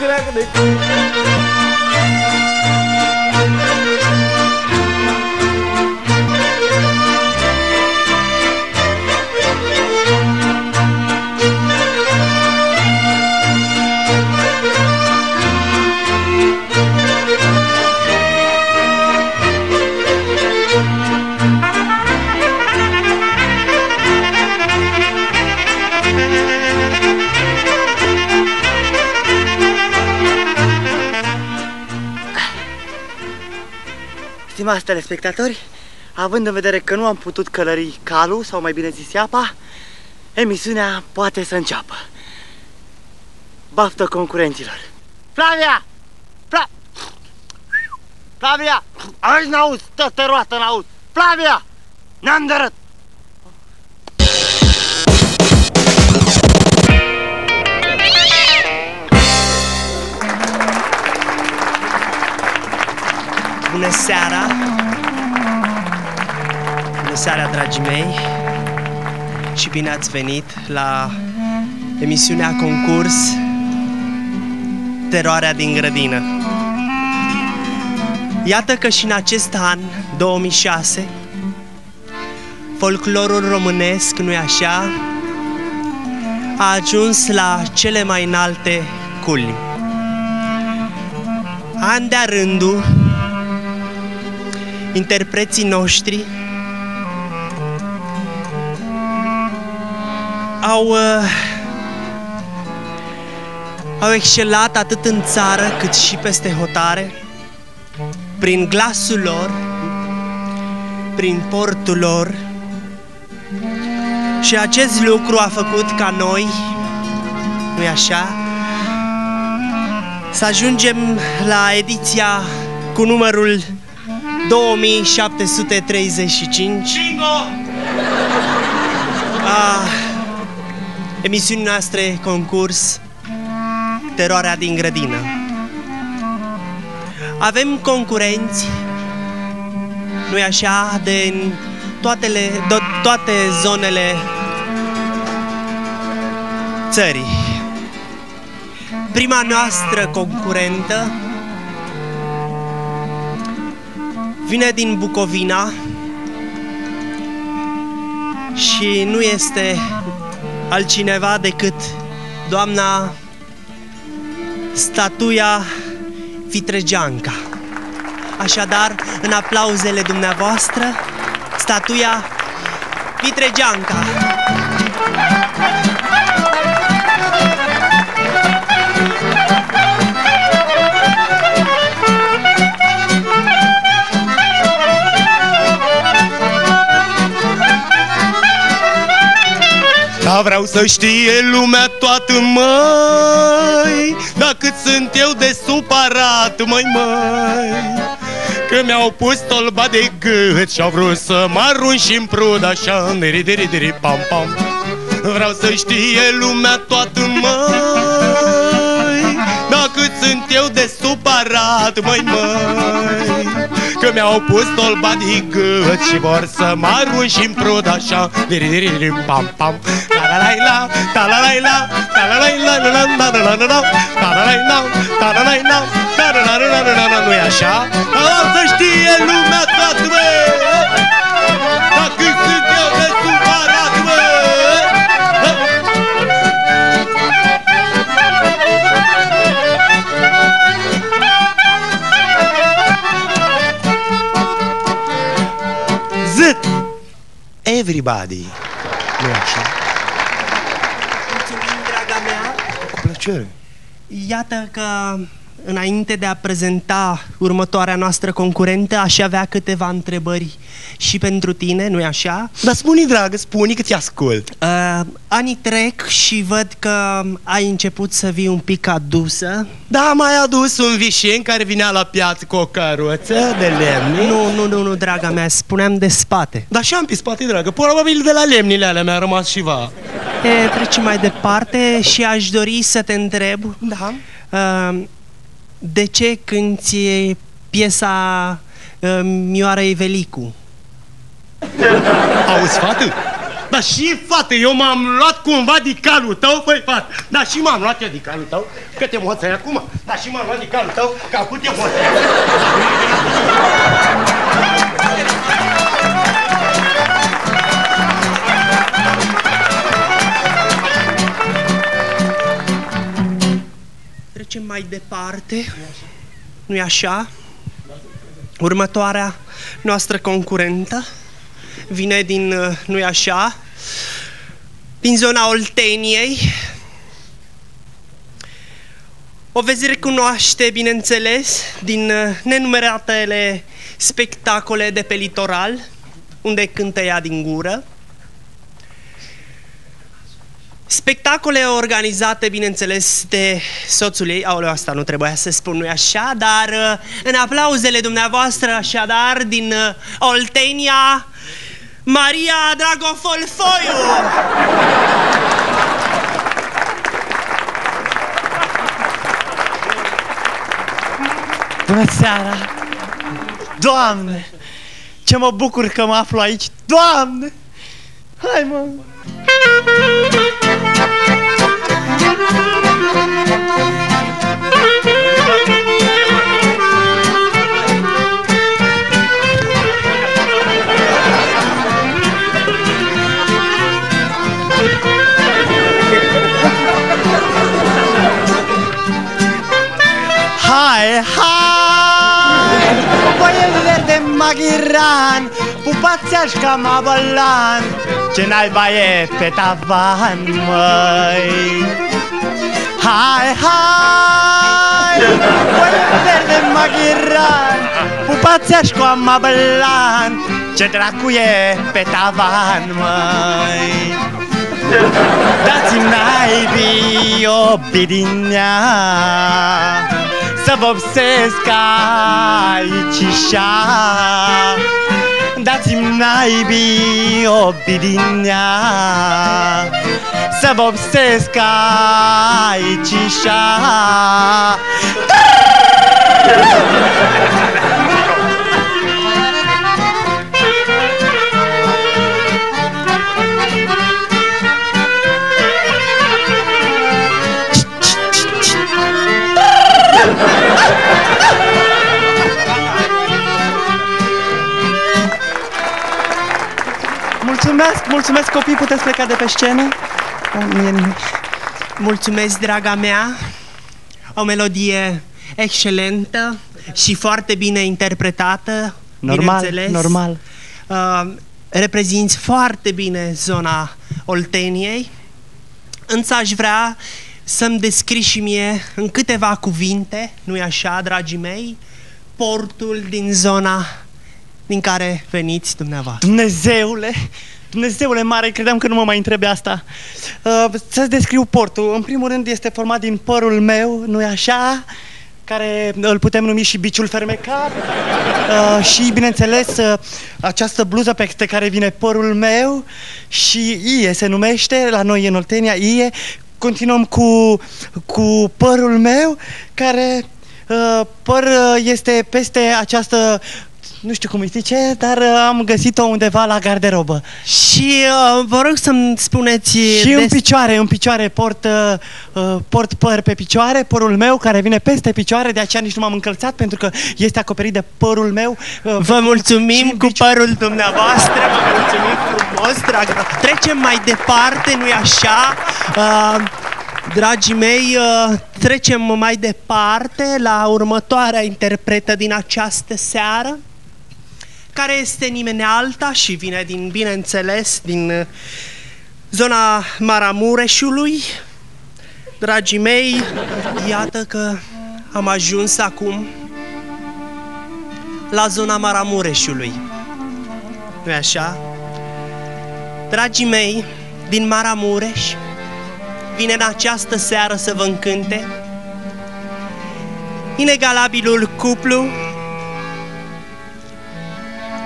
Greg Dick. Stimați telespectatori, având în vedere că nu am putut călări calul, sau mai bine zis apa, emisiunea poate să înceapă. Baftă concurenților! Flavia! Fla... Flavia! Aici n-auzi, tătă roată n-auzi! Flavia! Ne-am seara, dragii mei! Și bine ați venit la emisiunea concurs Teroarea din grădină. Iată că și în acest an, 2006, folclorul românesc, nu-i așa, a ajuns la cele mai înalte culmi. An de rândul, interpreții noștri au uh, au excelat atât în țară cât și peste hotare prin glasul lor, prin portul lor. Și acest lucru a făcut ca noi, nu-i așa, să ajungem la ediția cu numărul 2735 Bingo! a emisiunii noastre concurs Teroarea din grădină. Avem concurenți, nu-i așa, de în toatele, de toate zonele țării. Prima noastră concurentă vine din Bucovina și nu este altcineva decât doamna Statuia Vitregeanca. Așadar, în aplauzele dumneavoastră, statuia Vitregeanca. Da, vreau să știe lumea toată, măi Dacă sunt eu de supărat, măi, măi. Că mi-au pus tolba de gât Și-au vrut să mă arunc și în prud Așa, diri, diri, diri, pam, pam. Vreau să știe lumea toată, măi Dacă sunt eu de supărat, măi, măi eu mi-au pus tolba din gât Și vor să mă arunci în prud așa Liriririm pam pam Talalai-la, talalai-la, talalai-la, talalai-la, talalai-la, talalai-la, la la la la la la nu-i așa? Everybody! nu e așa? Mulțumim, draga mea. Cu plăcere. Iată că înainte de a prezenta următoarea noastră concurentă, aș avea câteva întrebări și pentru tine, nu-i așa? Dar spune, dragă, spune că ți ascult. Uh, anii trec și văd că ai început să vii un pic adusă. Da, am mai adus un vișin care vinea la piață cu o căruță de lemne. Nu, nu, nu, nu, draga mea, spuneam de spate. Dar și am pe spate, dragă. Probabil de la lemnile alea mi-a rămas ceva. E, trecem mai departe și aș dori să te întreb Da. uh, de ce cânti piesa uh, Mioara Evelicu? Auzi, fată? Dar și, fată, eu m-am luat cumva de calul tău, păi, fată. Dar și m-am luat eu de calul tău, că te moțăi acum. Dar și m-am luat de calul tău, că acum te moțăi. Mai departe, nu-i așa? Următoarea noastră concurentă vine din, uh, nu-i așa, din zona Olteniei. O veți recunoaște, bineînțeles, din uh, nenumeratele spectacole de pe litoral, unde cântă ea din gură. Spectacole organizate, bineînțeles, de soțul ei. Aoleu, asta nu trebuia să spun, nu așa? Dar uh, în aplauzele dumneavoastră, așadar, din uh, Oltenia, Maria Dragofolfoiu! Bună seara! Doamne! Ce mă bucur că mă aflu aici! Doamne! Hai, mă! Hai, hai! Boiele de maghiran, pupați ca mabalan, ce naiba e pe tavan, măi! Hai, hai! Boiele de maghiran, pupați ca mabalan, ce dracu e pe tavan, măi! Dați-mi naibii o bidinea Să vopsesc aici și Dați-mi naibii o bidinea Să vopsesc aici și Mulțumesc, mulțumesc copii, puteți pleca de pe scenă? Oh, mie nimic. Mulțumesc, draga mea! O melodie excelentă și foarte bine interpretată, Normal, bineînțeles. normal. Uh, reprezinți foarte bine zona Olteniei, însă aș vrea să-mi descriși și mie în câteva cuvinte, nu-i așa, dragii mei, portul din zona din care veniți dumneavoastră. Dumnezeule, Dumnezeule mare, credeam că nu mă mai întrebi asta. Uh, să-ți descriu portul. În primul rând este format din părul meu, nu-i așa? care îl putem numi și biciul fermecat uh, și, bineînțeles, uh, această bluză peste care vine părul meu și Ie se numește, la noi în Oltenia, Ie. Continuăm cu, cu părul meu, care uh, păr uh, este peste această nu știu cum îi zice, dar uh, am găsit-o undeva la garderobă. Și uh, vă rog să-mi spuneți... Și în picioare, în picioare port, uh, uh, port păr pe picioare, părul meu care vine peste picioare, de aceea nici nu m-am încălțat pentru că este acoperit de părul meu. Uh, Vă și mulțumim în cu pici- părul dumneavoastră, vă mulțumim frumos, dragă. Trecem mai departe, nu-i așa? Uh, dragii mei, uh, trecem mai departe la următoarea interpretă din această seară, care este nimeni alta și vine din, bineînțeles, din uh, zona Maramureșului. Dragii mei, iată că am ajuns acum la zona Maramureșului. nu așa? Dragii mei, din Maramureș, vine în această seară să vă încânte inegalabilul cuplu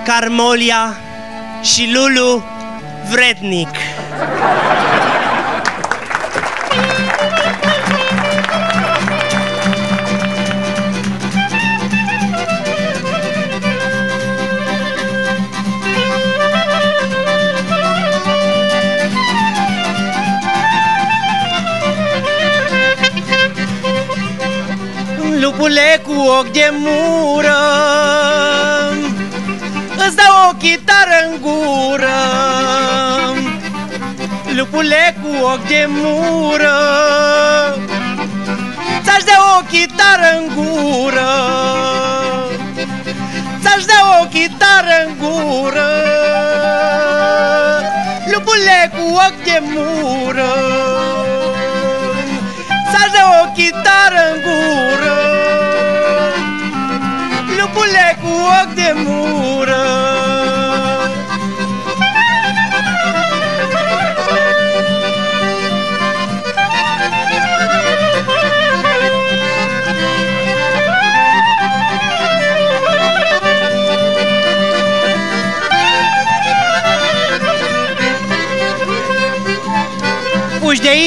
Carmolia și Lulu Vrednic. Lupule cu ochi de mură Îți dau o chitară în gură Lupule de mură Ți-aș o chitară în gură o chitară în gură Lupule cu ochi de mură o chitară în gură Lupule cu ochi de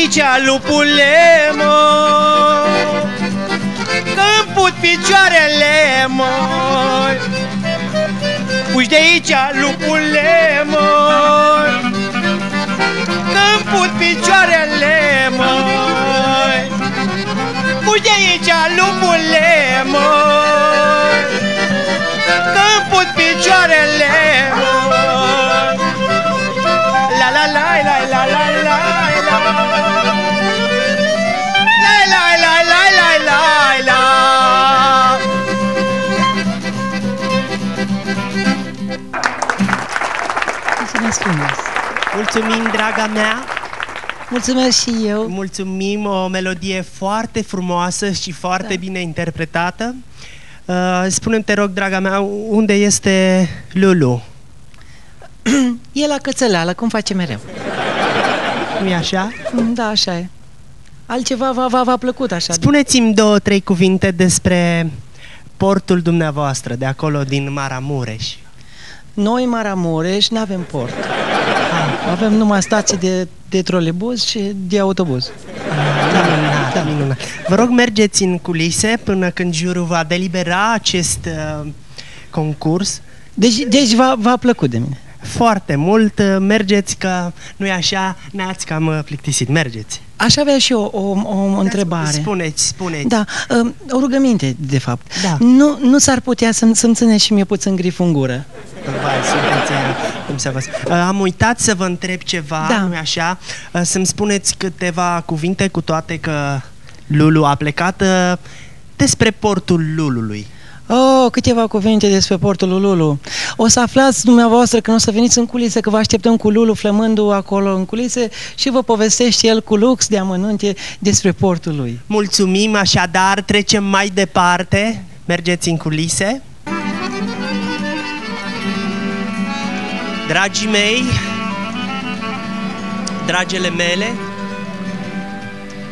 Fugi de aici, lupule, mă. Că-mi put picioarele, mă. Fugi de aici, lupule, mă. Că-mi put picioarele, Mulțumim, draga mea! Mulțumesc și eu! Mulțumim, o melodie foarte frumoasă și foarte Da. bine interpretată. Uh, spune te rog, draga mea, unde este Lulu? E la cățăleală, cum face mereu. nu e așa? Mm, Da, așa e. Altceva v-a, v-a, v-a plăcut așa. Spuneți-mi două, trei cuvinte despre portul dumneavoastră de acolo din Maramureș. Noi, Maramureș, nu avem port. Avem numai stații de, de trolebuz și de autobuz. Minunat, da. minunat. Vă rog, mergeți în culise până când jurul va delibera acest uh, concurs. Deci, deci v-a, v-a plăcut de mine. Foarte mult, uh, mergeți că nu-i așa, ne-ați cam uh, plictisit, mergeți. Aș avea și eu o, o, o întrebare. Spuneți, spuneți. Da, um, o rugăminte, de fapt. Da. Nu, nu s-ar putea să-mi, să-mi țineți și mie puțin griful în gură? Vai, sunteți, uh, cum să vă spun. Uh, Am uitat să vă întreb ceva, Da. nu-i așa? Uh, Să-mi spuneți câteva cuvinte, cu toate că Lulu a plecat, uh, despre portul Lulului. Oh, câteva cuvinte despre portul lui Lulu. O să aflați dumneavoastră când o să veniți în culise, că vă așteptăm cu Lulu flămându acolo în culise și vă povestește el cu lux de amănunte despre portul lui. Mulțumim, așadar, trecem mai departe. Mergeți în culise. Dragii mei, dragele mele,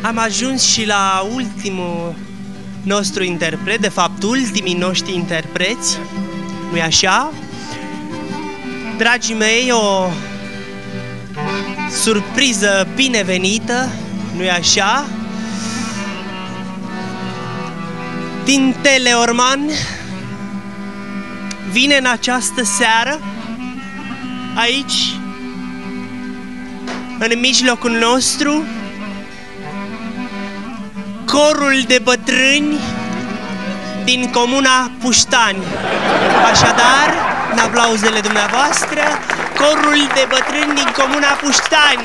am ajuns și la ultimul nostru interpret, de fapt ultimii noștri interpreți, nu-i așa? Dragii mei, o surpriză binevenită, nu-i așa? din Teleorman vine în această seară aici în mijlocul nostru corul de bătrâni din comuna Puștani. Așadar, în aplauzele dumneavoastră, corul de bătrâni din comuna Puștani.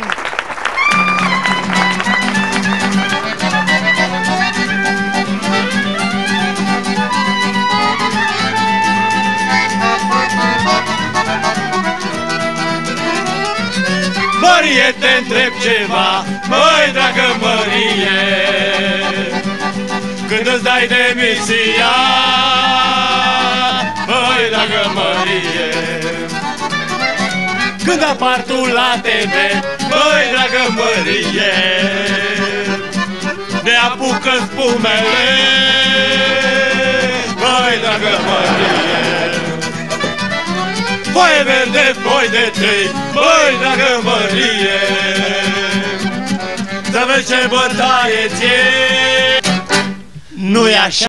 Mărie, te întreb ceva, măi, dragă Mărie Când îți dai demisia, măi, dragă Mărie Când apar tu la TV, măi, dragă Mărie Ne apucă spumele, măi, dragă Mărie Foaie verde, foi de trei, băi, dragă Mărie Să vezi ce bătaie ție Nu e așa?